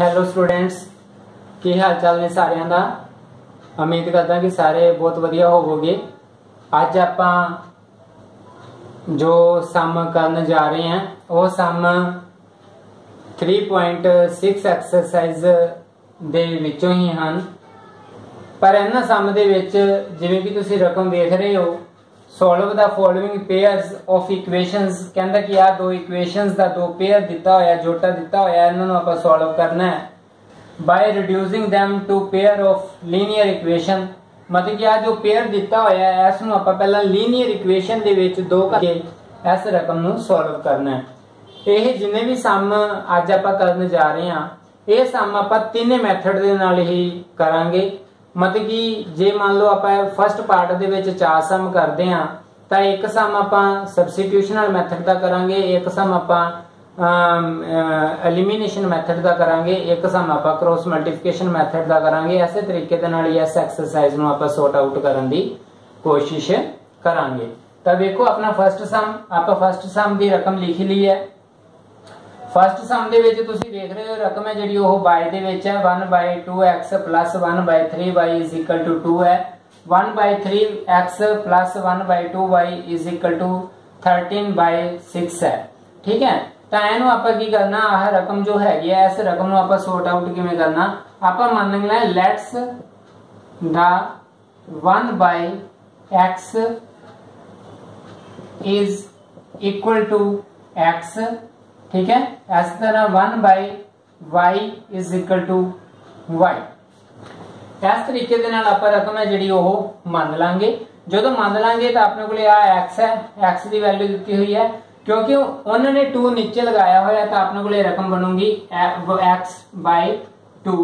Hello students ਕੀ ਹਾਲ ਚਾਲ ਨੇ ਸਾਰਿਆਂ ਦਾ? ਉਮੀਦ ਕਰਦਾ ਕਿ ਸਾਰੇ ਬਹੁਤ ਵਧੀਆ ਹੋਵੋਗੇ। ਅੱਜ ਆਪਾਂ ਜੋ ਸਮ ਕਰਨ ਜਾ ਰਹੇ ਹਾਂ, ਉਹ ਸਮ 3.6 ਐਕਸਰਸਾਈਜ਼ ਦੇ ਵਿੱਚੋਂ ਹੀ ਹਨ। ਪਰ ਇਹਨਾਂ ਸਮ ਦੇ ਵਿੱਚ ਜਿਵੇਂ ਕਿ ਤੁਸੀਂ ਰਕਮ ਵੇਖ ਰਹੇ ਹੋ solve the following pairs of equations ਕਹਿੰਦਾ ਕਿ ਆ ਦੋ ਇਕੁਏਸ਼ਨਸ ਦਾ ਦੋ ਪੇਅਰ ਦਿੱਤਾ ਹੋਇਆ, ਜੋਟਾ ਦਿੱਤਾ ਹੋਇਆ, ਇਹਨਾਂ ਨੂੰ ਆਪਾਂ ਸੋਲਵ ਕਰਨਾ ਹੈ। By reducing them to pair of linear equation ਮਤਲਬ ਕਿ ਆ ਜੋ ਪੇਅਰ ਦਿੱਤਾ ਹੋਇਆ ਹੈ, ਇਸ ਨੂੰ ਆਪਾਂ ਪਹਿਲਾਂ ਲੀਨੀਅਰ ਇਕੁਏਸ਼ਨ ਦੇ ਵਿੱਚ ਦੋ ਕਰਕੇ ਇਸ ਰਕਮ ਨੂੰ ਸੋਲਵ ਕਰਨਾ ਹੈ। ਇਹ ਜਿੰਨੇ ਵੀ ਸਮ ਅੱਜ ਆਪਾਂ ਕਰਨ ਜਾ ਰਹੇ ਹਾਂ, ਇਹ ਸਮ ਆਪਾਂ ਤਿੰਨੇ ਮੈਥਡ ਦੇ ਨਾਲ ਹੀ ਕਰਾਂਗੇ। ਮਤਲਬ ਕਿ ਜੇ ਮੰਨ ਲਓ ਆਪਾਂ ਫਸਟ ਪਾਰਟ ਦੇ ਵਿੱਚ ਚਾਰ ਸਮ ਕਰਦੇ ਹਾਂ, ਤਾਂ ਇੱਕ ਸਮ ਆਪਾਂ ਸਬਸਟੀਟਿਊਸ਼ਨਲ ਮੈਥਡ ਦਾ ਕਰਾਂਗੇ, ਇੱਕ ਸਮ ਆਪਾਂ ਐਲੀਮੀਨੇਸ਼ਨ ਮੈਥਡ ਦਾ ਕਰਾਂਗੇ, ਇੱਕ ਸਮ ਆਪਾਂ ਕ੍ਰੋਸ ਮਲਟੀਪਲੀਕੇਸ਼ਨ ਮੈਥਡ ਦਾ ਕਰਾਂਗੇ। ਐਸੇ ਤਰੀਕੇ ਦੇ ਨਾਲ ਇਸ ਐਕਸਰਸਾਈਜ਼ ਨੂੰ ਆਪਾਂ ਸੌਰਟ ਆਊਟ ਕਰਨ ਦੀ ਕੋਸ਼ਿਸ਼ ਕਰਾਂਗੇ। ਤਾਂ ਵੇਖੋ, ਆਪਣਾ ਫਸਟ ਸਮ ਆਪਾਂ ਫਸਟ ਸਮ ਦੀ ਰਕਮ ਲਿਖ ਲਈ ਹੈ। ਫਸਟ ਸਮ ਦੇ ਵਿੱਚ ਤੁਸੀਂ ਵੇਖ ਰਹੇ ਹੋ ਰਕਮ ਹੈ ਜਿਹੜੀ ਉਹ ਬਾਈ ਦੇ ਵਿੱਚ ਹੈ। 1/2x 1/3y 2 ਹੈ। 1/3x 1/2y 13/6 ਹੈ। ਠੀਕ ਹੈ? ਤਾਂ ਇਹਨੂੰ ਆਪਾਂ ਕੀ ਕਰਨਾ? ਆਹ ਰਕਮ ਜੋ ਹੈਗੀ ਹੈ, ਇਸ ਰਕਮ ਨੂੰ ਆਪਾਂ ਸੌਰਟ ਆਊਟ ਕਿਵੇਂ ਕਰਨਾ? ਆਪਾਂ ਮੰਨ ਲੈਣਾ let's the 1/x is equal to x ठीक है इस तरह 1 by y is equal to y ਇਸ ਤਰੀਕੇ ਦੇ ਨਾਲ ਆਪਾਂ ਰਕਮ ਹੈ ਜਿਹੜੀ ਉਹ ਮੰਨ ਲਾਂਗੇ ਜਦੋਂ ਮੰਨ ਲਾਂਗੇ ਤਾਂ ਆਪਣੇ ਕੋਲੇ ਆ x ਹੈ x ਦੀ ਵੈਲਿਊ ਦਿੱਤੀ ਹੋਈ ਹੈ ਕਿਉਂਕਿ ਉਹਨਾਂ ਨੇ 2 ਨੀਚੇ ਲਗਾਇਆ ਹੋਇਆ ਤਾਂ ਆਪਣੇ ਕੋਲੇ ਰਕਮ ਬਣੂਗੀ x 2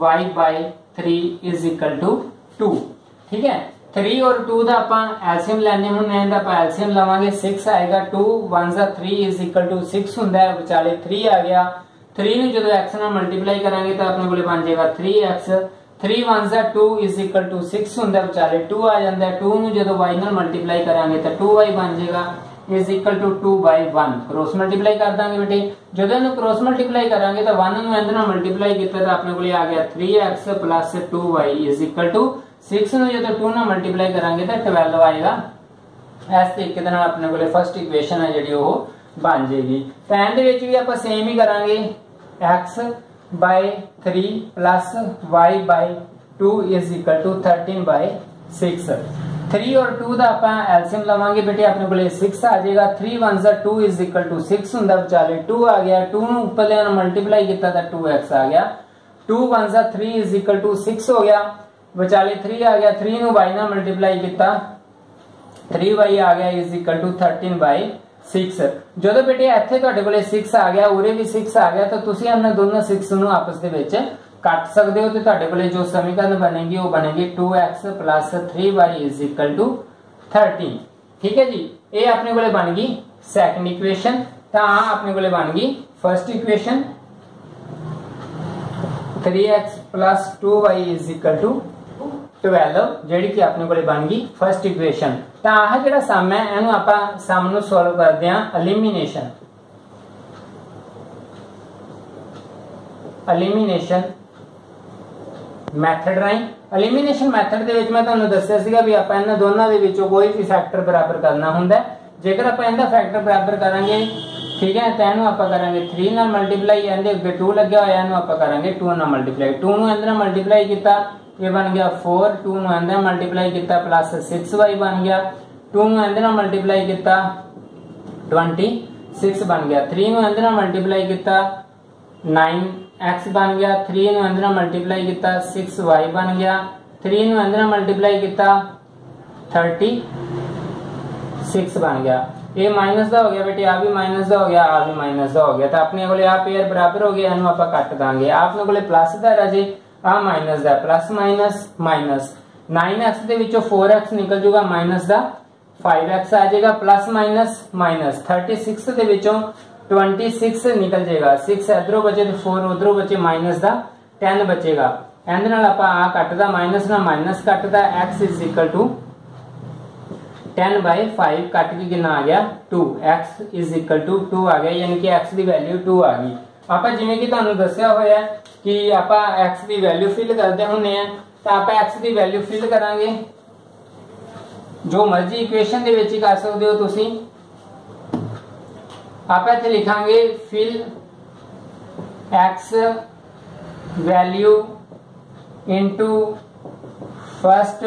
y 3 is equal to 2 ਠੀਕ ਹੈ 3 और 2 ਦਾ ਆਪਾਂ ਐਲਸੀਐਮ ਲੈਣੇ ਹੁੰਦੇ ਆਂ ਤਾਂ ਆਪਾਂ ਐਲਸੀਐਮ ਲਵਾਂਗੇ 6 ਆਏਗਾ 2 1 ਦਾ 3 6 ਹੁੰਦਾ ਹੈ, ਵਿਚਾਲੇ 3 ਆ ਗਿਆ। 3 ਨੂੰ ਜਦੋਂ x ਨਾਲ ਮਲਟੀਪਲਾਈ ਕਰਾਂਗੇ ਤਾਂ ਆਪਣੇ ਕੋਲੇ ਬਣ ਜਾਏਗਾ 3x 3 1 ਦਾ 2 6 ਹੁੰਦਾ ਹੈ, ਵਿਚਾਲੇ 2 ਆ ਜਾਂਦਾ ਹੈ। 2 ਨੂੰ ਜਦੋਂ y ਨਾਲ ਮਲਟੀਪਲਾਈ ਕਰਾਂਗੇ ਤਾਂ 2y ਬਣ ਜਾਏਗਾ, is equal to 2 by 1 cross multiply ਕਰ ਦਾਂਗੇ ਬੇਟੇ। ਜਦੋਂ ਇਹਨੂੰ ਕ੍ਰੋਸ ਮਲਟੀਪਲਾਈ ਕਰਾਂਗੇ ਤਾਂ 1 ਨੂੰ ਇਹਦੇ ਨਾਲ ਮਲਟੀਪਲਾਈ ਕੀਤਾ ਤਾਂ ਆਪਣੇ ਕੋਲੇ ਆ ਗਿਆ 3x 2y is equal to 6 ਨੂੰ ਜਦੋਂ 2 ਨਾਲ ਮਲਟੀਪਲਾਈ ਕਰਾਂਗੇ ਤਾਂ 12 ਆਏਗਾ। ਇਸ ਤਰੀਕੇ ਦੇ ਨਾਲ ਆਪਣੇ ਕੋਲੇ ਫਰਸਟ ਇਕੁਏਸ਼ਨ ਹੈ ਜਿਹੜੀ ਉਹ ਬਣ ਜੇਗੀ ਤਾਂ ਇਹਦੇ ਵਿੱਚ ਵੀ ਆਪਾਂ ਸੇਮ ਹੀ ਕਰਾਂਗੇ। x 3 y 2 13 6 3 और 2 ਦਾ ਆਪਾਂ ਐਲਸੀਐਮ ਲਵਾਂਗੇ ਬੇਟੇ, ਆਪਣੇ ਕੋਲੇ 6 ਆ ਜਾਏਗਾ। 3 1 ਦਾ 2 6 ਹੁੰਦਾ ਵਿਚਾਲੇ 2 ਆ ਗਿਆ। 2 ਨੂੰ ਉੱਪਰਲੇ ਨਾਲ ਮਲਟੀਪਲਾਈ ਕੀਤਾ ਤਾਂ 2x ਆ ਗਿਆ। 2 1 ਦਾ 3 6 ਹੋ ਗਿਆ। ਵਿਚਾਲੇ 3 ਆ ਗਿਆ 3 ਨੂੰ y ਨਾਲ ਮਲਟੀਪਲਾਈ ਕੀਤਾ। 3y ਆ ਗਿਆ is equal to 13 by 6 ਜਦੋਂ ਬੇਟੇ ਇੱਥੇ ਤੁਹਾਡੇ ਕੋਲੇ 6 ਆ ਗਿਆ, ਉਰੇ ਵੀ 6 ਆ ਗਿਆ, ਤਾਂ ਤੁਸੀਂ ਇਹਨਾਂ ਦੋਨਾਂ 6 ਨੂੰ ਆਪਸ ਦੇ ਵਿੱਚ ਕੱਟ ਸਕਦੇ ਹੋ ਤੇ ਤੁਹਾਡੇ ਕੋਲੇ ਜੋ ਸਮੀਕਰਨ ਬਣੇਗੀ, ਉਹ ਬਣੇਗੀ 2x 3y 13 ਠੀਕ ਹੈ ਜੀ? ਇਹ ਆਪਣੇ ਕੋਲੇ ਬਣ ਗਈ ਸੈਕੰਡ ਇਕੁਏਸ਼ਨ ਤਾਂ ਆਪਣੇ ਕੋਲੇ ਬਣ ਗਈ first equation 3x 2y is equal to 12 ਜਿਹੜੀ ਕਿ ਆਪਣੇ ਕੋਲੇ ਬਣ ਗਈ ਫਰਸਟ ਇਕੁਏਸ਼ਨ ਤਾਂ ਆਹ ਜਿਹੜਾ ਸਮ ਹੈ, ਇਹਨੂੰ ਆਪਾਂ ਸਮ ਨੂੰ ਸੋਲਵ ਕਰਦੇ ਹਾਂ ਐਲੀਮੀਨੇਸ਼ਨ ਐਲੀਮੀਨੇਸ਼ਨ ਮੈਥਡ ਰਾਈ ਐਲੀਮੀਨੇਸ਼ਨ ਮੈਥਡ ਦੇ ਵਿੱਚ ਮੈਂ ਤੁਹਾਨੂੰ ਦੱਸਿਆ ਸੀਗਾ ਵੀ ਆਪਾਂ ਇਹਨਾਂ ਦੋਨਾਂ ਦੇ ਵਿੱਚੋਂ ਕੋਈ ਵੀ ਫੈਕਟਰ ਬਰਾਬਰ ਕਰਨਾ ਹੁੰਦਾ ਜੇਕਰ ਆਪਾਂ ਇਹਦਾ ਫੈਕਟਰ ਬਰਾਬਰ ਕਰਾਂਗੇ ਠੀਕ ਹੈ ਤਾਂ ਇਹਨੂੰ ਆਪਾਂ ਕਰਾਂਗੇ 3 ਨਾਲ ਮਲਟੀਪਲਾਈ ਇਹਦੇ ਅੱਗੇ 2 ਲੱਗਿਆ ਹੋਇਆ ਇਹਨੂੰ ਆਪਾਂ ਕਰਾਂਗੇ 2 ਨਾਲ ਮਲਟੀਪਲਾਈ 2 ਨੂੰ ਇਹਦੇ ਨਾਲ ਮਲਟੀਪਲਾਈ ਕੀਤਾ ਇਹ ਬਣ ਗਿਆ 4 2 ਨੂੰ ਇਹਦੇ ਨਾਲ ਮਲਟੀਪਲਾਈ ਕੀਤਾ ਪਲੱਸ 6y ਬਣ ਗਿਆ 2 ਨੂੰ ਇਹਦੇ ਨਾਲ ਮਲਟੀਪਲਾਈ ਕੀਤਾ 26 ਬਣ ਗਿਆ 3 ਨੂੰ ਇਹਦੇ ਨਾਲ ਮਲਟੀਪਲਾਈ ਕੀਤਾ 9x ਬਣ ਗਿਆ 3 ਨੂੰ ਇਹਦੇ ਨਾਲ ਮਲਟੀਪਲਾਈ ਕੀਤਾ 6y ਬਣ ਗਿਆ 3 ਨੂੰ ਇਹਦੇ ਨਾਲ ਮਲਟੀਪਲਾਈ ਕੀਤਾ 36 ਬਣ ਗਿਆ ਇਹ ਮਾਈਨਸ ਦਾ ਹੋ ਗਿਆ ਬੇਟੇ ਆ ਵੀ ਮਾਈਨਸ ਦਾ ਹੋ ਗਿਆ ਆ ਵੀ ਮਾਈਨਸ ਦਾ ਹੋ ਗਿਆ ਤਾਂ ਆਪਣੇ ਕੋਲੇ ਆ ਪੇਅਰ ਬਰਾਬਰ ਹੋ ਗਿਆ ਇਹਨੂੰ ਆਪਾਂ ਕੱਟ ਦਾਂਗੇ ਆਪਣੇ ਕੋਲੇ ਪਲੱਸ ਦਾ ਰਾਜੇ ਆ ਮਾਈਨਸ ਦਾ ਪਲੱਸ ਮਾਈਨਸ ਮਾਈਨਸ 9x ਦੇ ਵਿੱਚੋਂ 4x ਨਿਕਲ ਜੂਗਾ ਮਾਈਨਸ ਦਾ 5x ਆ ਜਾਏਗਾ ਪਲੱਸ ਮਾਈਨਸ ਮਾਈਨਸ 36 ਦੇ ਵਿੱਚੋਂ 26 ਨਿਕਲ ਜਾਏਗਾ 6 ਇਧਰੋਂ ਬਚੇ ਤੇ 4 ਉਧਰੋਂ ਬਚੇ ਮਾਈਨਸ ਦਾ 10 ਬਚੇਗਾ ਇਹਦੇ ਨਾਲ ਆਪਾਂ ਆ ਕੱਟਦਾ ਮਾਈਨਸ ਨਾਲ ਮਾਈਨਸ ਕੱਟਦਾ x 10 ਬਾਈ 5 ਕੱਟ ਕੇ ਕਿੰਨਾ ਆ ਗਿਆ 2 x 2 ਆ ਗਿਆ ਯਾਨੀ ਕਿ x ਦੀ ਵੈਲਿਊ 2 ਆ ਗਈ ਆਪਾਂ ਜਿਵੇਂ ਕਿ ਤੁਹਾਨੂੰ ਦੱਸਿਆ ਹੋਇਆ ਕਿ ਆਪਾਂ x ਦੀ ਵੈਲਿਊ ਫਿਲ ਕਰਦੇ ਹੁੰਨੇ ਆ ਤਾਂ ਆਪਾਂ x ਦੀ ਵੈਲਿਊ ਫਿਲ ਕਰਾਂਗੇ ਜੋ ਮਰਜ਼ੀ ਇਕੁਏਸ਼ਨ ਦੇ ਵਿੱਚ ਹੀ ਕਰ ਸਕਦੇ ਹੋ ਤੁਸੀਂ ਆਪਾਂ ਇੱਥੇ ਲਿਖਾਂਗੇ fill x value into first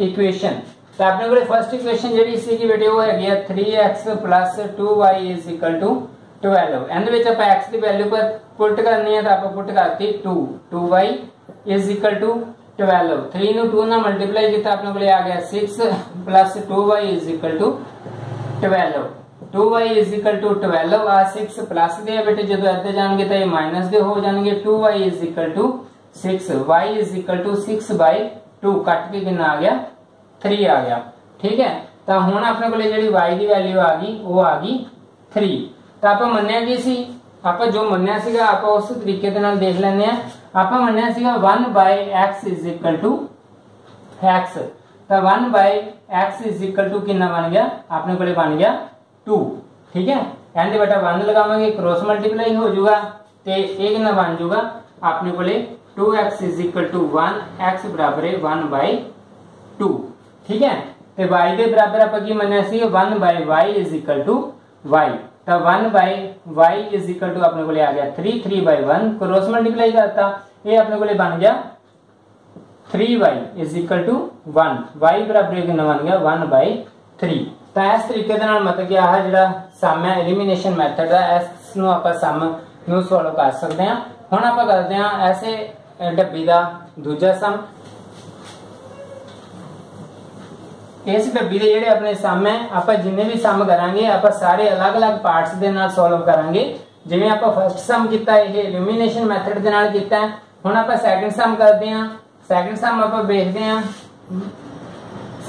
equation ਤਾਂ ਆਪਣੇ ਕੋਲੇ ਫਰਸਟ ਇਕੁਏਸ਼ਨ ਜਿਹੜੀ ਸੀ ਕਿ ਬੇਟੇ ਉਹ ਹੈਗੀ ਆ 3x 2y 12 ਇਹਦੇ ਵਿੱਚ ਆਪਾਂ x ਦੀ ਵੈਲਿਊ ਪਰ ਪੁੱਟ ਕਰਨੀ ਹੈ ਤਾਂ ਆਪਾਂ ਪੁੱਟ ਕਰਤੀ 2 2y 12 3 ਨੂੰ 2 ਨਾਲ ਮਲਟੀਪਲਾਈ ਕੀਤਾ ਆਪਣੇ ਕੋਲੇ ਆ ਗਿਆ 6 2y 12 2y 12 ਆ 6 ਪਲੱਸ ਦੇ ਆ ਬੇਟੇ ਜਦੋਂ ਇੱਥੇ ਜਾਣਗੇ ਤਾਂ ਇਹ ਮਾਈਨਸ ਦੇ ਹੋ ਜਾਣਗੇ 2y 6 y 6 by 2 ਕੱਟ ਕੇ ਕਿੰਨਾ ਆ ਗਿਆ 3 ਆ ਗਿਆ ਠੀਕ ਹੈ ਤਾਂ ਹੁਣ ਆਪਣੇ ਕੋਲੇ ਜਿਹੜੀ y ਦੀ ਵੈਲਿਊ ਆ ਗਈ ਉਹ ਆ ਗਈ 3 ਤਾਂ ਆਪਾਂ ਮੰਨਿਆ ਕੀ ਸੀ ਆਪਾਂ ਜੋ ਮੰਨਿਆ ਸੀਗਾ ਆਪਾਂ ਉਸ ਤਰੀਕੇ ਦੇ ਨਾਲ ਦੇਖ ਲੈਂਦੇ ਆ ਆਪਾਂ ਮੰਨਿਆ ਸੀਗਾ 1 x x ਤਾਂ 1 x ਕਿੰਨਾ ਬਣ ਗਿਆ ਆਪਣੇ ਕੋਲੇ ਬਣ ਗਿਆ 2 ਠੀਕ ਹੈ ਇਹਦੇ ਬੇਟਾ 1 ਲਗਾਵਾਂਗੇ ਕ੍ਰੋਸ ਮਲਟੀਪਲਾਈ ਹੋ ਜਾਊਗਾ ਤੇ ਇਹ ਕਿੰਨਾ ਬਣ ਜਾਊਗਾ ਆਪਣੇ ਕੋਲੇ 2x 1 x ਬਰਾਬਰ ਹੈ 1 2 ਠੀਕ ਹੈ ਤੇ y ਦੇ ਬਰਾਬਰ ਆਪਾਂ ਕੀ ਮੰਨਿਆ ਸੀ 1 y y ਤਾਂ 1 y ਆਪਣੇ ਕੋਲੇ ਆ ਗਿਆ 3 3 1 ਕ੍ਰੋਸ ਮਲਟੀਪਲਾਈ ਕਰਤਾ ਇਹ ਆਪਣੇ ਕੋਲੇ ਬਣ ਗਿਆ 3y 1 y ਬਰਾਬਰ ਕਿੰਨਾ ਬਣ ਗਿਆ 1 3 ਤਾਂ ਇਸ ਤਰੀਕੇ ਦੇ ਨਾਲ ਮਤਲਬ ਕਿ ਆਹ ਜਿਹੜਾ ਸਮ ਹੈ ਐਲੀਮੀਨੇਸ਼ਨ ਮੈਥਡ ਦਾ ਇਸ ਨੂੰ ਆਪਾਂ ਸਮ ਨੂੰ ਸੋਲਵ ਕਰ ਸਕਦੇ ਹਾਂ ਹੁਣ ਆਪਾਂ ਕਰਦੇ ਹਾਂ ਐਸੇ ਡੱਬੀ ਦਾ ਦੂਜਾ ਸਮ ਇਸ ਡੱਬੀ ਦੇ ਜਿਹੜੇ ਆਪਣੇ ਸਮ ਹੈ ਆਪਾਂ ਜਿੰਨੇ ਵੀ ਸਮ ਕਰਾਂਗੇ ਆਪਾਂ ਸਾਰੇ ਅਲੱਗ-ਅਲੱਗ ਪਾਰਟਸ ਦੇ ਨਾਲ ਸੋਲਵ ਕਰਾਂਗੇ ਜਿਵੇਂ ਆਪਾਂ ਫਰਸਟ ਸਮ ਕੀਤਾ ਇਹ ਇਲੂਮੀਨੇਸ਼ਨ ਮੈਥਡ ਦੇ ਨਾਲ ਕੀਤਾ ਹੁਣ ਆਪਾਂ ਸੈਕੰਡ ਸਮ ਕਰਦੇ ਹਾਂ ਸੈਕੰਡ ਸਮ ਆਪਾਂ ਵੇਖਦੇ ਹਾਂ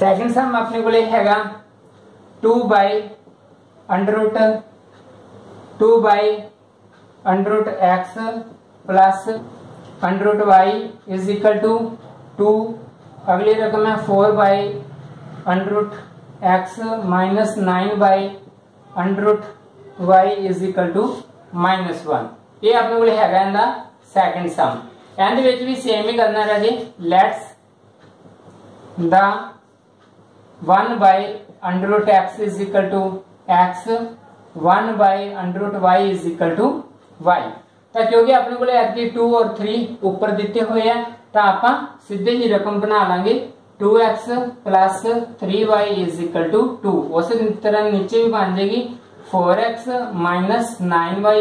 ਸੈਕੰਡ ਸਮ ਆਪਣੇ ਕੋਲੇ ਹੈਗਾ 2 by under root 2 by under root x plus under root Y is equal to two अगली रकम है four by under root X minus nine by under root Y is equal to minus one ये अपने को हैगा ਇਹਦਾ second ਸਮ ਇਹਦੇ ਵਿੱਚ ਵੀ ਸੇਮ ਹੀ ਕਰਨਾ ਰਾਜੇ let's the 1 by under root x is equal to x 1 by under root y is equal to y ਤਾਂ ਕਿਉਂਕਿ ਆਪਣੇ ਕੋਲੇ ਐਤਕੀ 2 ਔਰ 3 ਉੱਪਰ ਦਿੱਤੇ ਹੋਏ ਆ ਤਾਂ ਆਪਾਂ ਸਿੱਧੇ ਹੀ ਰਕਮ ਬਣਾ ਲਾਂਗੇ 2x 3y 2 ਉਸੇ ਤਰ੍ਹਾਂ ਨੀਚੇ ਵੀ ਬਣ ਜਾਏਗੀ 4x 9y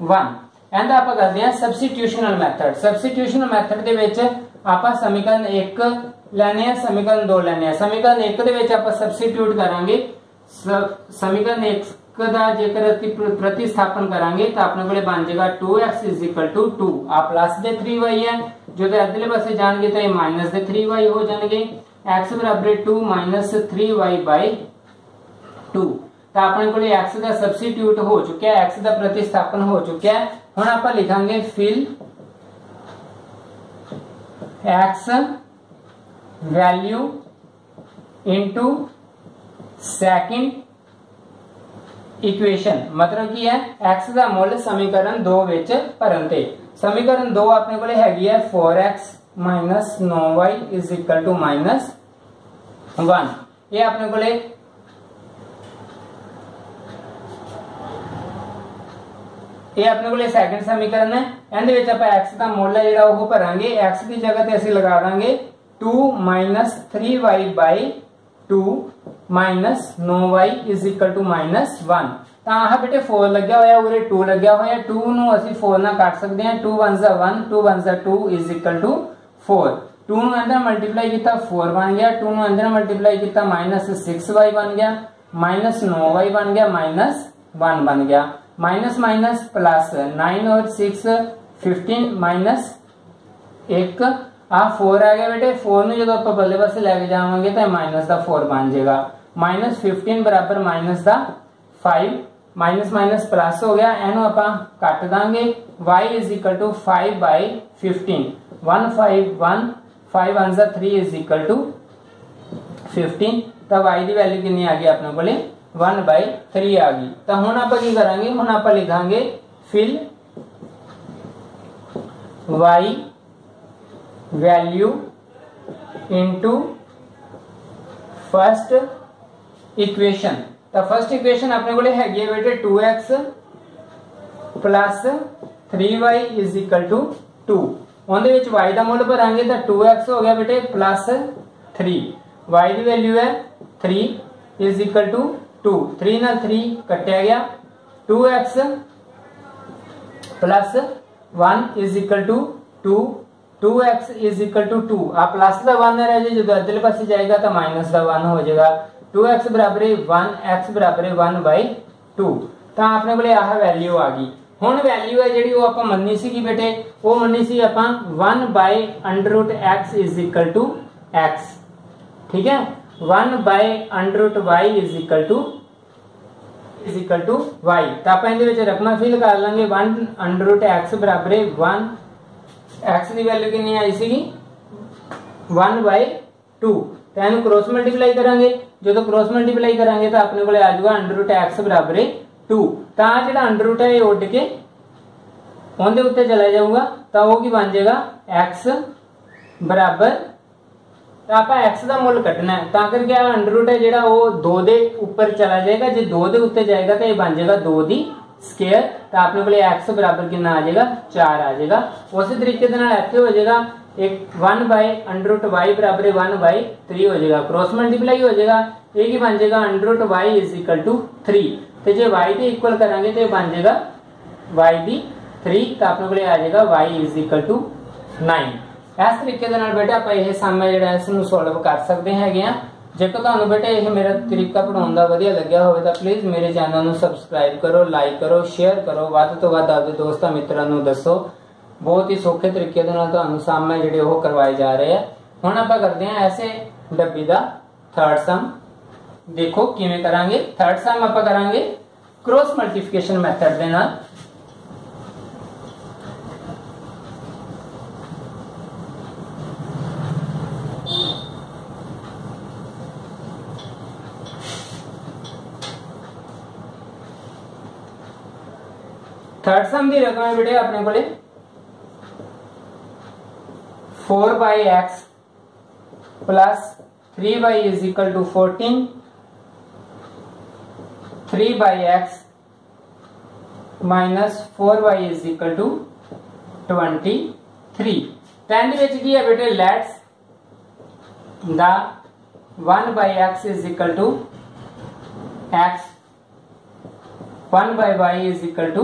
1 ਇਹਦਾ ਆਪਾਂ ਕਰਦੇ ਹਾਂ ਸਬਸਟੀਟਿਊਸ਼ਨਲ ਮੈਥਡ ਸਬਸਟੀਟਿਊਸ਼ਨਲ ਮੈਥਡ ਦੇ ਵਿੱਚ ਆਪਾਂ ਸਮੀਕਰਨ 1 ਲੈਣੇ ਆ ਸਮੀਕਰਨ 2 ਲੈਣੇ ਆ ਸਮੀਕਰਨ 1 ਦੇ ਵਿੱਚ ਆਪਾਂ ਸਬਸਟੀਟਿਊਟ ਕਰਾਂਗੇ ਸਮੀਕਰਨ 1 ਦਾ ਜੇਕਰ ਅਸੀਂ ਪ੍ਰਤੀਸਥਾਪਨ ਕਰਾਂਗੇ ਤਾਂ ਆਪਣੇ ਕੋਲੇ ਬਣ ਜਾਏਗਾ 2x 2 ਆ जो कि अगले पास जाएँगे तो ये माइनस थ्री वाई हो जाएँगे। एक्स बराबर two minus three y by two तो अपने को एक्स का सब्सटीट्यूट हो चुका है एक्स का प्रतिस्थापन हो चुका है। हम आप लिखा fill x value into second equation मतलब की है एक्स का मुल समीकरण दो भरन x ਦਾ ਮੁੱਲ ਸਮੀਕਰਨ 2 ਵਿੱਚ ਭਰਨ ਤੇ ਸਮੀਕਰਨ 2 ਆਪਣੇ ਕੋਲੇ ਹੈਗੀ ਹੈ 4x 9y 1 ਇਹ ਆਪਣੇ ਕੋਲੇ ਇਹ ਆਪਣੇ ਕੋਲੇ ਸੈਕੰਡ ਸਮੀਕਰਨ ਹੈ ਇਹਦੇ ਵਿੱਚ ਆਪਾਂ x ਦਾ ਮੁੱਲ ਹੈ ਜਿਹੜਾ ਉਹ ਭਰਾਂਗੇ x ਦੀ ਜਗ੍ਹਾ ਤੇ ਅਸੀਂ ਲਗਾ ਦਾਂਗੇ 2 3y 2 9y 1 ਤਾਂ ਆਹ ਬੇਟੇ 4 ਲੱਗਿਆ ਹੋਇਆ ਉਰੇ 2 ਲੱਗਿਆ ਹੋਇਆ 2 ਨੂੰ ਅਸੀਂ 4 ਨਾਲ ਕੱਟ ਸਕਦੇ ਹਾਂ 2 1 1 2 1 2 4 2 ਨੂੰ ਅੰਦਰ ਮਲਟੀਪਲਾਈ ਕੀਤਾ 4 ਬਣ ਗਿਆ 2 ਨੂੰ ਅੰਦਰ ਮਲਟੀਪਲਾਈ ਕੀਤਾ -6y ਬਣ ਗਿਆ -9y ਬਣ ਗਿਆ -1 ਬਣ ਗਿਆ माइनस माइनस प्लस नाइन और सिक्स फिफ्टीन माइनस एक आ फोर आ गया बेटे फोर ਨੂੰ ਜਦੋਂ ਆਪਾਂ ਬੱਲੇ ਪਾਸੇ ਲੈ ਕੇ ਜਾਵਾਂਗੇ ਤਾਂ ਮਾਈਨਸ ਦਾ 4 माइनस माइनस प्लस हो गया, एन आप कट देंगे। Y is equal to five by fifteen one five one five one जो three is equal to fifteen तो वाई की वैल्यू कि आ गई अपने को वन बाई थ्री आ गई। तो हूँ आप करा हूँ आप लिखा fill y value into first equation fill y value into first equation ਤਾਂ ਫਰਸਟ ਇਕੁਏਸ਼ਨ ਆਪਣੇ ਕੋਲੇ ਹੈਗੀ ਹੈ ਬੇਟੇ 2x 3y 2 ਉਹਦੇ ਵਿੱਚ y ਦਾ ਮੁੱਲ ਭਰਾਂਗੇ ਤਾਂ 2x ਹੋ ਗਿਆ ਬੇਟੇ 3 y ਦੀ ਵੈਲਿਊ ਹੈ 3 2 3 ਨਾਲ 3 ਕੱਟਿਆ ਗਿਆ 2x 1 2 2x 2 ਆ ਪਲੱਸ ਦਾ 1 ਰਹਿ ਜੇ ਜਦੋਂ ਅਦਲੇ ਪਾਸੇ ਜਾਏਗਾ ਤਾਂ ਮਾਈਨਸ ਦਾ 1 ਹੋ ਜਾਏਗਾ 2x ਬਰਾਬਰ ਹੈ 1 x ਬਰਾਬਰ ਹੈ 1 2 ਤਾਂ ਆਪਣੇ ਕੋਲੇ ਆਹ ਵੈਲਿਊ ਆ ਗਈ ਹੁਣ ਵੈਲਿਊ ਹੈ ਜਿਹੜੀ ਉਹ ਆਪਾਂ ਮੰਨੀ ਸੀਗੀ ਬੇਟੇ ਉਹ ਮੰਨੀ ਸੀ ਆਪਾਂ 1 x x ਠੀਕ ਹੈ 1 y is equal to y ਤਾਂ ਆਪਾਂ ਇਹਦੇ ਵਿੱਚ ਰਕਮਾਂ ਫਿਲ ਕਰ ਲਾਂਗੇ 1 x ਬਰਾਬਰ ਹੈ 1 x ਦੀ ਵੈਲਿਊ ਕਿੰਨੀ ਆਈ ਸੀਗੀ 1 2 ਤਾਂ ਇਹਨੂੰ ਕ੍ਰੋਸ ਮਲਟੀਪਲਾਈ ਕਰਾਂਗੇ ਜਦੋਂ ਕ੍ਰੋਸ ਮਲਟੀਪਲਾਈ ਕਰਾਂਗੇ ਤਾਂ ਆਪਣੇ ਕੋਲੇ ਆ ਜਾਊਗਾ x ਬਰਾਬਰ ਹੈ 2 ਤਾਂ ਜਿਹੜਾ ਅੰਡਰ ਰੂਟ ਹੈ ਇਹ ਉੱਡ ਕੇ ਉਹਦੇ ਉੱਤੇ ਚਲਾ ਜਾਊਗਾ ਤਾਂ ਉਹ ਕੀ ਬਣ ਜਾਏਗਾ x ਬਰਾਬਰ ਤਾਂ ਆਪਾਂ x ਦਾ ਮੁੱਲ ਕੱਢਣਾ ਹੈ ਤਾਂ ਕਰਕੇ ਆ ਅੰਡਰ ਰੂਟ ਹੈ ਜਿਹੜਾ ਉਹ 2 ਦੇ ਉੱਪਰ ਚਲਾ ਜਾਏਗਾ ਜੇ 2 ਦੇ ਉੱਤੇ ਜਾਏਗਾ ਤਾਂ ਇਹ ਬਣ ਜਾਏਗਾ 2 ਦੀ ਸਕੁਅਰ ਤਾਂ ਆਪਣੇ ਕੋਲੇ x ਬਰਾਬਰ ਕਿੰਨਾ ਆ ਜਾਏਗਾ 4 ਆ ਜਾਏਗਾ ਉਸੇ ਤਰੀਕੇ ਦੇ ਨਾਲ ਇੱਥੇ ਹੋ ਜਾਏਗਾ ਇੱਕ 1 ਬਾਈ ਅੰਡਰ ਰੂਟ y ਬਰਾਬਰ 1 ਬਾਈ 3 ਹੋ ਜਾਏਗਾ ਕ੍ਰੋਸ ਮਲਟੀਪਲਾਈ ਹੋ ਜਾਏਗਾ ਇਹ ਕੀ ਬਣ ਜਾਏਗਾ ਅੰਡਰ ਰੂਟ y 3 ਤੇ ਜੇ y ਦੇ ਇਕੁਅਲ ਕਰਾਂਗੇ ਤੇ ਬਣ ਜਾਏਗਾ y ਦੀ 3 ਤਾਂ ਆਪਣੇ ਕੋਲੇ ਆ ਜਾਏਗਾ y 9 ਇਸ ਤਰੀਕੇ ਦੇ ਨਾਲ ਬੇਟਾ ਆਪਾਂ ਇਹ ਸਮ ਹੈ ਜਿਹੜਾ ਇਸ ਨੂੰ ਸੋਲਵ ਕਰ ਸਕਦੇ ਹੈਗੇ ਆ ਜੇਕਰ ਤੁਹਾਨੂੰ ਬੇਟਾ ਇਹ ਮੇਰਾ ਤਰੀਕਾ ਪੜਾਉਣ ਦਾ ਵਧੀਆ ਲੱਗਿਆ ਹੋਵੇ ਤਾਂ ਪਲੀਜ਼ ਮੇਰੇ ਚੈਨਲ ਨੂੰ ਸਬਸਕ੍ਰਾਈਬ ਕਰੋ ਲਾਈਕ ਕਰੋ ਸ਼ੇਅਰ ਕਰੋ ਵੱਧ ਤੋਂ ਵੱਧ ਆਪਣੇ ਦੋਸਤਾਂ ਮਿੱਤਰਾਂ ਨੂੰ ਦੱਸੋ ਬਹੁਤ ਹੀ ਸੌਖੇ ਤਰੀਕੇ ਦੇ ਨਾਲ ਤੁਹਾਨੂੰ ਸਮ ਹੈ ਜਿਹੜੇ ਉਹ ਕਰਵਾਏ ਜਾ ਰਹੇ ਆ ਹੁਣ ਆਪਾਂ ਕਰਦੇ ਹਾਂ ਐਸੇ ਡੱਬੀ ਦਾ ਥਰਡ ਸਮ ਦੇਖੋ ਕਿਵੇਂ ਕਰਾਂਗੇ ਥਰਡ ਸਮ ਆਪਾਂ ਕਰਾਂਗੇ ਕ੍ਰੋਸ ਮਲਟੀਪਲੀਕੇਸ਼ਨ ਮੈਥਡ ਦੇ ਨਾਲ थर्ड सम की रकम है बेटे अपने को four by x plus three by is equal to fourteen, three by x minus four by is equal to twenty three. Ten की है बेटे, let's the one by x is equal to x, one by y is equal to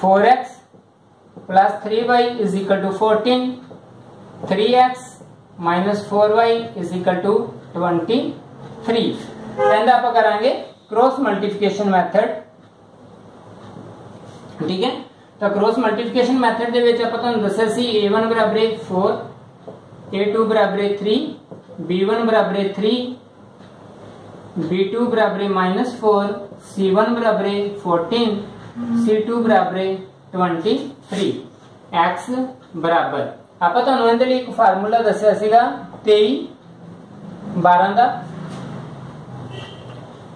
y ਤਾਂ ਇਹਦੇ ਵਿੱਚ 4 ਉੱਪਰ ਹੀ ਦਿੱਤਾ ਹੋਇਆ 4x 3y 14 3x 4y 23 ਕਹਿੰਦਾ ਆਪਾਂ ਕਰਾਂਗੇ ਕ੍ਰੋਸ ਮਲਟੀਪਲੀਕੇਸ਼ਨ ਮੈਥਡ ਠੀਕ ਹੈ ਤਾਂ ਕ੍ਰੋਸ ਮਲਟੀਪਲੀਕੇਸ਼ਨ ਮੈਥਡ ਦੇ ਵਿੱਚ ਆਪਾਂ ਤੁਹਾਨੂੰ ਦੱਸਿਆ ਸੀ a1 ਬਰਾਬਰ 4 a2 ਬਰਾਬਰ 3 b1 ਬਰਾਬਰ 3 b2 बराबर माइनस फोर C2 ਬਰਾਬਰ ਹੈ 23 x ਬਰਾਬਰ। ਆਪਾਂ ਤੁਹਾਨੂੰ ਇਹਦੇ ਲਈ ਇੱਕ ਫਾਰਮੂਲਾ ਦੱਸਿਆ ਸੀਗਾ 23 12 ਦਾ।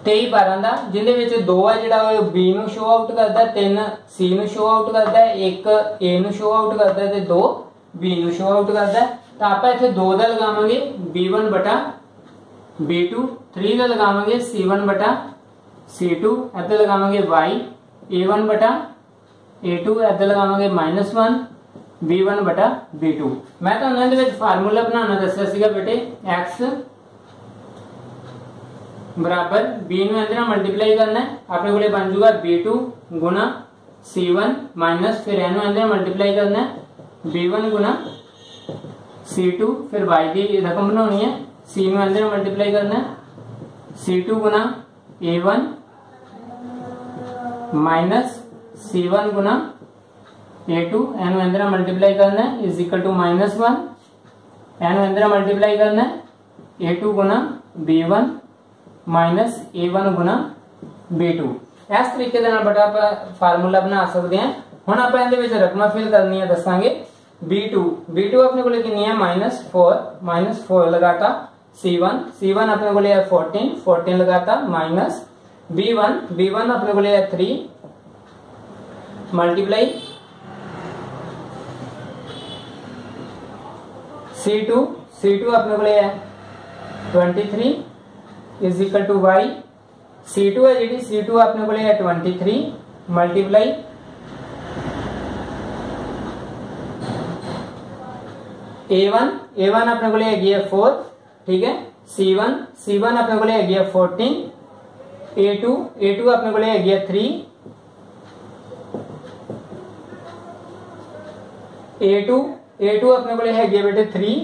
23 12 ਦਾ, ਜਿਹਦੇ ਵਿੱਚ 2 ਆ ਜਿਹੜਾ ਉਹ B ਨੂੰ ਸ਼ੋ ਆਊਟ ਕਰਦਾ 3 C ਨੂੰ ਸ਼ੋ ਆਊਟ ਕਰਦਾ 1 A ਨੂੰ ਸ਼ੋ ਆਊਟ ਕਰਦਾ ਤੇ 2 B ਨੂੰ ਸ਼ੋ ਆਊਟ ਕਰਦਾ। ਤਾਂ ਆਪਾਂ ਇੱਥੇ 2 ਦਾ ਲਗਾਵਾਂਗੇ B1 ਬਟਾ B2 3 ਦਾ ਲਗਾਵਾਂਗੇ C1 ਬਟਾ C2 ਅਤੇ ਲਗਾਵਾਂਗੇ Y A1 ਬਟਾ A2 ਇੱਥੇ ਲਗਾਵਾਂਗੇ -1 B1 ਬਟਾ B2 ਮੈਂ ਤੁਹਾਨੂੰ ਇਹਦੇ ਵਿੱਚ ਫਾਰਮੂਲਾ ਬਣਾਉਣਾ ਦੱਸਿਆ ਸੀਗਾ ਬੇਟੇ x ਬਰਾਬਰ b ਨੂੰ ਇਹਦੇ ਨਾਲ ਮਲਟੀਪਲਾਈ ਕਰਨਾ ਹੈ ਆਪਣੇ ਕੋਲੇ ਬਣ ਜਾਊਗਾ b2 ਗੁਣਾ c1 ਮਾਈਨਸ ਫਿਰ ਇਹਨੂੰ ਇਹਦੇ ਨਾਲ ਮਲਟੀਪਲਾਈ ਕਰਨਾ ਹੈ b1 ਗੁਣਾ c2 ਫਿਰ y ਦੀ ਰਕਮ ਬਣਾਉਣੀ ਹੈ c ਨੂੰ ਇਹਦੇ ਨਾਲ ਮਲਟੀਪਲਾਈ ਕਰਨਾ ਹੈ C2 गुना A1 माइनस C1 गुना A2 एन अंदर मल्टीप्लाई करना है is equal to minus one N अंदर मल्टीप्लाई करना है A2 गुना B1 ਮਾਈਨਸ A1 ਗੁਣਾ B2 ਇਸ ਤਰੀਕੇ ਦੇ ਨਾਲ ਬਟਾ ਆਪਾਂ ਫਾਰਮੂਲਾ ਬਣਾ ਸਕਦੇ ਹਾਂ ਹੁਣ ਆਪਾਂ ਇਹਦੇ ਵਿੱਚ ਰਕਮਾਂ ਫਿਲ ਕਰਨੀਆਂ ਦੱਸਾਂਗੇ b2 b2 अपने को कितनी है माइनस फोर माइनस फोर लगाता c1 c1 अपने को लिया फोर्टीन फोर्टीन लगाता माइनस b1 b1 अपने को लिया थ्री मल्टीप्लाई c2 c2 अपने को लिया twenty three is equal to y c two है जी सी टू अपने को लिया twenty three multiply a one a one अपने को लिया गया फोर ठीक है? सी वन सी वन अपने को लिया गया fourteen A two a two अपने को लिया गया three A two A two अपने को लिया गया बेटे three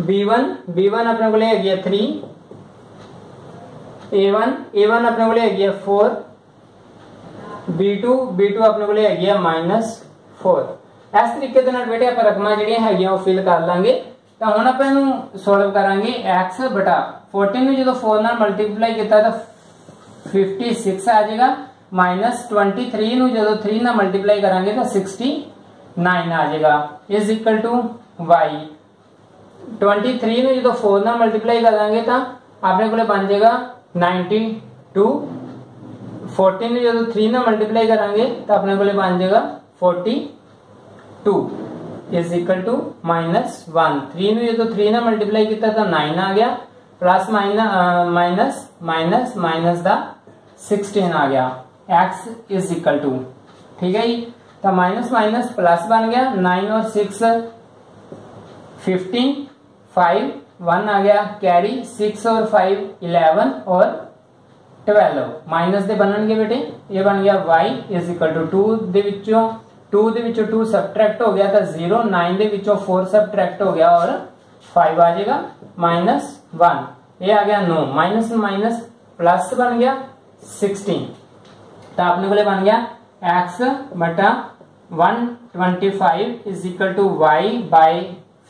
B one B one अपने को लिया गया three A one A one अपने को लिया गया four B two B two ਆਪਣੇ ਕੋਲੇ ਹੈਗੀ ਆ -4 ਇਸ ਤਰੀਕੇ ਦੇ ਨਾਲ ਬੇਟੇ ਆਪਾਂ ਰਕਮਾਂ ਜਿਹੜੀਆਂ ਹੈਗੀਆਂ ਉਹ ਫਿਲ ਕਰ ਲਾਂਗੇ ਤਾਂ ਹੁਣ ਆਪਾਂ ਇਹਨੂੰ ਸੋਲਵ ਕਰਾਂਗੇ x फोर्टीन में जो फोर नार मल्टीप्लाई किया तो फिफ्टी सिक्स आ जाएगा माइनस ट्वेंटी थ्री जो थ्री ना मल्टीप्लाई करेंगे तो सिक्सटी नाइन आ जाएगा। Is equal to y twenty three में जो फोर ना मल्टीप्लाई करेंगे तो आपने को बन जाएगा नाइनटी टू फोर्टीन में जो थ्री ना मल्टीप्लाई करेंगे तो अपने को बन जाएगा forty two is equal to minus one three में जो थ्री ना मल्टीप्लाई किया था नाइन आ गया। ਪਲੱਸ ਮਾਈਨਸ ਮਾਈਨਸ ਮਾਈਨਸ ਦਾ 16 ਆ ਗਿਆ x is equal to ਠੀਕ ਹੈ ਜੀ ਤਾਂ ਮਾਈਨਸ ਮਾਈਨਸ ਪਲੱਸ ਬਣ ਗਿਆ 9 और 6 15 5 1 आ गया कैरी 6 और 5 11 और 12 ਮਾਈਨਸ ਦੇ ਬਣਨਗੇ ਬੇਟੇ ਇਹ ਬਣ ਗਿਆ y 2 ਦੇ ਵਿੱਚੋਂ 2 ਦੇ ਵਿੱਚੋਂ 2 ਸਬਟ੍ਰੈਕਟ ਹੋ ਗਿਆ ਤਾਂ 0 9 ਦੇ ਵਿੱਚੋਂ 4 ਸਬਟ੍ਰੈਕਟ ਹੋ ਗਿਆ ਔਰ 5 ਆ ਜਾਏਗਾ ਮਾਈਨਸ 1 ਇਹ ਆ ਗਿਆ 9 ਮਾਈਨਸ ਮਾਈਨਸ ਪਲੱਸ ਬਣ ਗਿਆ 16 ਤਾਂ ਆਪਣੇ ਕੋਲੇ ਬਣ ਗਿਆ x ਬਟਾ 125 is equal to y by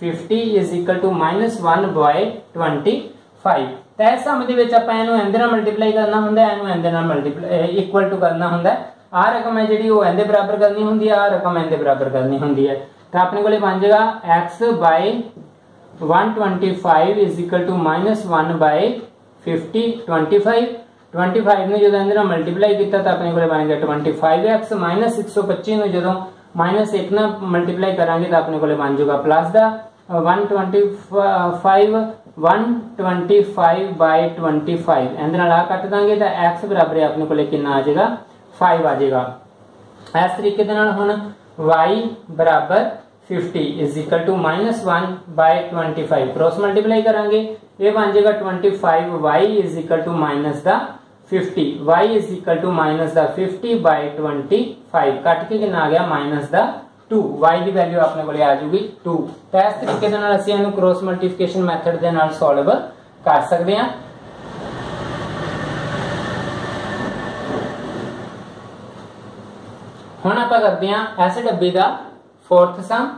50 is equal to minus 1 by 25 ਤਾਂ ਇਸ ਸਮ ਦੇ ਵਿੱਚ ਆਪਾਂ ਇਹਨੂੰ ਇਹਦੇ ਨਾਲ ਮਲਟੀਪਲਾਈ ਕਰਨਾ ਹੁੰਦਾ ਹੈ ਇਹਨੂੰ ਇਹਦੇ ਨਾਲ ਮਲਟੀਪਲਾਈ ਇਕੁਅਲ ਟੂ ਕਰਨਾ ਹੁੰਦਾ ਹੈ ਆ ਰਕਮ ਹੈ ਜਿਹੜੀ ਉਹ ਇਹਦੇ ਬਰਾਬਰ ਕਰਨੀ ਹੁੰਦੀ ਹੈ ਆ ਰਕਮ ਇਹਦੇ ਬਰਾਬਰ ਕਰਨੀ ਹੁੰਦੀ ਹੈ ਤਾਂ ਆਪਣੇ ਕੋਲੇ ਬਣ ਜਾਏਗਾ x 125 is equal to minus 1 by 50 25 25 ਨੂੰ ਜਦੋਂ ਇਹਦੇ ਨਾਲ ਮਲਟੀਪਲਾਈ ਕੀਤਾ ਤਾਂ ਆਪਣੇ ਕੋਲੇ ਬਣ ਗਿਆ 25x 125 ਨੂੰ ਜਦੋਂ ਮਾਈਨਸ 1 ਨਾਲ ਮਲਟੀਪਲਾਈ ਕਰਾਂਗੇ ਤਾਂ ਆਪਣੇ ਕੋਲੇ ਬਣ ਜਾਊਗਾ ਪਲੱਸ ਦਾ 125 125 by 25 ਇਹਦੇ ਨਾਲ ਆ ਕੱਟ ਦਾਂਗੇ ਤਾਂ x ਬਰਾਬਰ ਆਪਣੇ ਕੋਲੇ ਕਿੰਨਾ ਆ ਜਾਏਗਾ 5 ਆ ਜਾਏਗਾ ਇਸ ਤਰੀਕੇ ਦੇ ਨਾਲ ਹੁਣ y ਬਰਾਬਰ 50 is equal to minus 1 by 25 cross multiply ਕਰਾਂਗੇ ਇਹ ਬਣ ਜਾਏਗਾ 25 y is equal to minus the 50 y is equal to minus the 50 by 25 ਕੱਟ ਕੇ ਕਿੰਨਾ ਆ ਗਿਆ minus ਦਾ 2 y ਦੀ ਵੈਲਿਊ ਆਪਣੇ ਕੋਲੇ ਆ ਜੂਗੀ 2 ਤਾਂ ਇਸ ਤਰੀਕੇ ਦੇ ਨਾਲ ਅਸੀਂ ਇਹਨੂੰ ਕ੍ਰੋਸ ਮਲਟੀਪਲੀਕੇਸ਼ਨ ਮੈਥਡ ਦੇ ਨਾਲ ਸੋਲਵ ਕਰ ਸਕਦੇ ਹਾਂ ਹੁਣ ਆਪਾਂ ਕਰਦੇ ਹਾਂ ਐਸ ਡੱਬੀ ਦਾ ਫੋਰਥ ਸਮ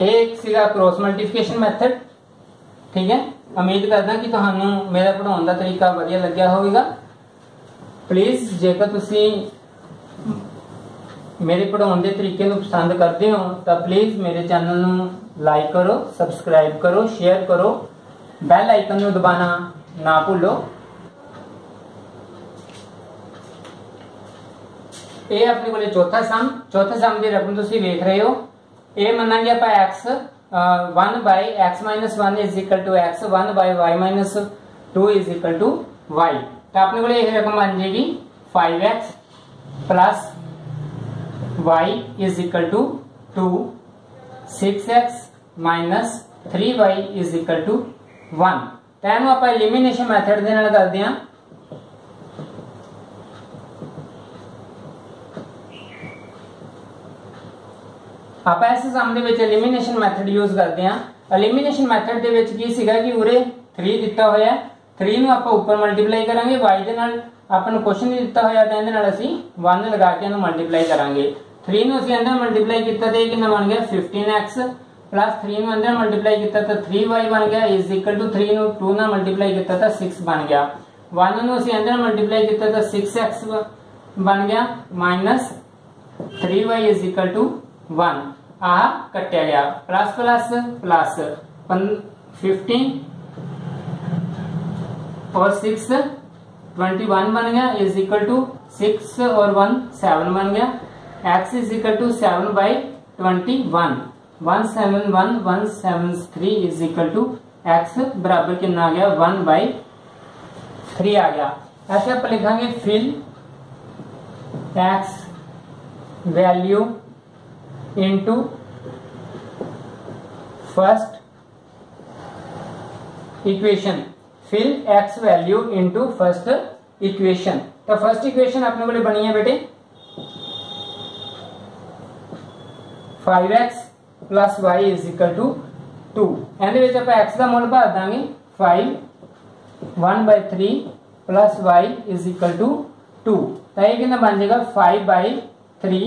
ਇਹ ਇੱਕ ਸੀਗਾ ਕ੍ਰੋਸ ਮਲਟੀਪਲੀਕੇਸ਼ਨ ਮੈਥਡ ਠੀਕ ਹੈ ਉਮੀਦ ਕਰਦਾ ਕਿ ਤੁਹਾਨੂੰ ਮੇਰਾ ਪੜਾਉਣ ਦਾ ਤਰੀਕਾ ਵਧੀਆ ਲੱਗਿਆ ਹੋਵੇਗਾ ਪਲੀਜ਼ ਜੇਕਰ ਤੁਸੀਂ ਮੇਰੇ ਪੜਾਉਣ ਦੇ ਤਰੀਕੇ ਨੂੰ ਪਸੰਦ ਕਰਦੇ ਹੋ ਤਾਂ ਪਲੀਜ਼ ਮੇਰੇ ਚੈਨਲ ਨੂੰ ਲਾਈਕ ਕਰੋ ਸਬਸਕ੍ਰਾਈਬ ਕਰੋ ਸ਼ੇਅਰ ਕਰੋ ਬੈਲ ਆਈਕਨ ਨੂੰ ਦਬਾਣਾ ਨਾ ਭੁੱਲੋ ए अपने बोले चौथा सम चौथा सम भी अपन तो तुम देख रहे हो। ए मनाएँगे आप x one by x minus one is equal to x one by y minus two is equal to y तो आपने बोले एक रकम बन जाएगी five x plus y is equal to two six x minus three y is equal to one तो एनू आप एलिमीनेशन मैथड के नाल करते हैं ਆਪਾਂ ਇਸ ਸਮ ਦੇ ਵਿੱਚ ਐਲੀਮੀਨੇਸ਼ਨ ਮੈਥਡ ਯੂਜ਼ ਕਰਦੇ ਹਾਂ ਐਲੀਮੀਨੇਸ਼ਨ ਮੈਥਡ ਦੇ ਵਿੱਚ ਕੀ ਸੀਗਾ ਕਿ ਉਰੇ 3 ਦਿੱਤਾ ਹੋਇਆ 3 ਨੂੰ ਆਪਾਂ ਉੱਪਰ ਮਲਟੀਪਲਾਈ ਕਰਾਂਗੇ y ਦੇ ਨਾਲ ਆਪਾਂ ਨੂੰ ਕੁਐਸਚਨ ਦਿੱਤਾ ਹੋਇਆ ਤਾਂ ਇਹਦੇ ਨਾਲ ਅਸੀਂ 1 ਲਗਾ ਕੇ ਇਹਨੂੰ ਮਲਟੀਪਲਾਈ ਕਰਾਂਗੇ 3 ਨੂੰ ਅਸੀਂ ਅੰਦਰ ਮਲਟੀਪਲਾਈ ਕੀਤਾ ਤੇ ਇਹ ਕਿੰਨਾ ਬਣ ਗਿਆ 15x 3 ਨੂੰ ਅੰਦਰ ਮਲਟੀਪਲਾਈ ਕੀਤਾ ਤਾਂ 3y ਬਣ ਗਿਆ ਇਜ਼ ਇਕੁਅਲ ਟੂ 3 ਨੂੰ 2 ਨਾਲ ਮਲਟੀਪਲਾਈ ਕੀਤਾ ਤਾਂ 6 ਬਣ ਗਿਆ 1 ਨੂੰ ਅਸੀਂ ਅੰਦਰ ਮਲਟੀਪਲਾਈ ਕੀਤਾ ਤਾਂ 6x ਬਣ ਗਿਆ minus 3y is equal to 1 आ कटिया गया। प्लस प्लस प्लस फिफ्टीन और सिक्स ट्वेंटी वन बन गया। इज़ इक्वल टू सिक्स और वन सेवन बन गया। X is equal to seven by twenty one one seven one one seven three is equal to x बराबर कितना आ गया? वन बाई थ्री आ गया। ऐसे आप लिखेंगे fill x value into first equation fill x value into first equation तो फ़र्स्ट इक्वेशन अपने बड़े बनी है बेटे? 5x x plus y is equal to two two x का मुल भर देंगे। 5 1 by three plus y is equal to two two यह कहना बन जाएगा? Five by three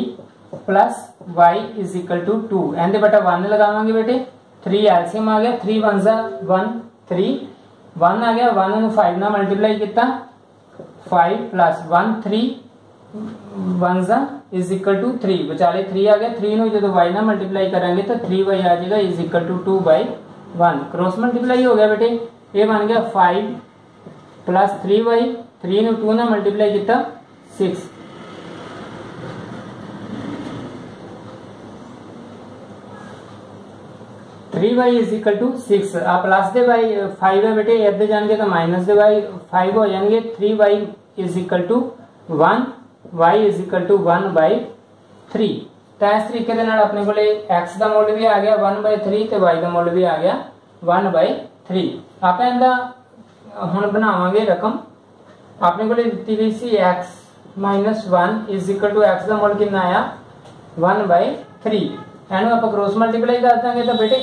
plus y is equal to two two बेटा वन लगावे बेटे? थ्री एलसीएम आ गया. थ्री वन सा वन थ्री वन आ गया. वन फाइव ना मल्टीप्लाई किया five plus one three one सा इज़ इक्वल टू थ्री बचाले थ्री आ गया. थ्री जो वाई ना मल्टीप्लाई करेंगे तो थ्री वाई आ जाएगा is equal to two by one cross multiply हो गया बेटे. ये बन गया five plus three y three two ना मल्टीप्लाई किया six three y is equal to six आप लास्ट दे बाई फाइव है बेटे एफ़ दे जाएँगे तो माइनस दे बाई फाइव हो जाएँगे। Three y is equal to one y is equal to one by three तो इस तरीके के अपने को एक्स का मुल भी आ गया वन बाय थ्री तो वाई का मुल भी आ गया वन बाय थ्री आप हम बनावे रकम। अपने को दी गई C x minus one is equal to x का मुल कि आया? वन बाय थ्री एनू आप क्रोस मल्टीप्लाई कर देंगे तो बेटे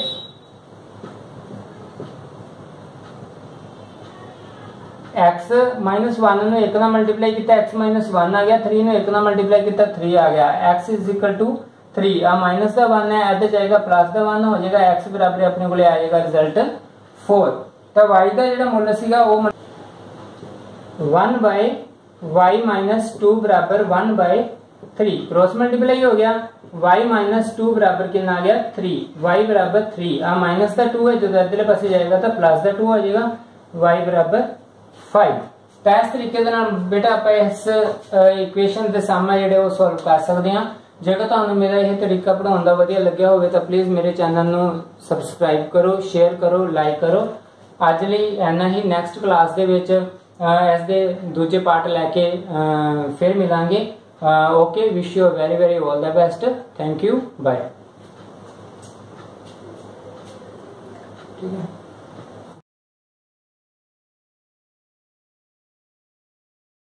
एक्स माइनस वन ने एक मल्टीप्लाई किया एक्स माइनस वन आ गया थ्री ने एक मल्टीप्लाई किया थ्री आ गया। X is equal to three uh minus का वन है, ऐसे जाएगा प्लस का वन हो जाएगा एक्स बराबर अपने को आएगा रिज़ल्ट फोर तो वाई का जो मुल सगा one by y minus two बराबर one by three cross multiply हो गया वाई माइनस टू बराबर कितना आ गया थ्री वाई बराबर थ्री आ माइनस का टू है, जो इधर पास जाएगा तो प्लस का टू आ जाएगा वाई बराबर 5 ਤਾਂ ਇਸ ਤਰੀਕੇ ਦੇ ਨਾਲ ਬੇਟਾ ਆਪਾਂ ਇਸ ਇਕੁਏਸ਼ਨ ਦੇ ਸਾਹਮਣੇ ਜਿਹੜੇ ਉਹ ਸੋਲਵ ਕਰ ਸਕਦੇ ਹਾਂ। ਜੇਕਰ ਤੁਹਾਨੂੰ ਮੇਰਾ ਇਹ ਤਰੀਕਾ ਪੜਾਉਣ ਦਾ ਵਧੀਆ ਲੱਗਿਆ ਹੋਵੇ ਤਾਂ ਪਲੀਜ਼ ਮੇਰੇ ਚੈਨਲ ਨੂੰ ਸਬਸਕ੍ਰਾਈਬ ਕਰੋ ਸ਼ੇਅਰ ਕਰੋ ਲਾਈਕ ਕਰੋ। ਅੱਜ ਲਈ ਐਨਾ ਹੀ। ਨੈਕਸਟ ਕਲਾਸ ਦੇ ਵਿੱਚ ਇਸ ਦੇ ਦੂਜੇ ਪਾਰਟ ਲੈ ਕੇ ਫਿਰ ਮਿਲਾਂਗੇ। Okay wish you very very all the best thank you bye ਠੀਕ ਹੈ।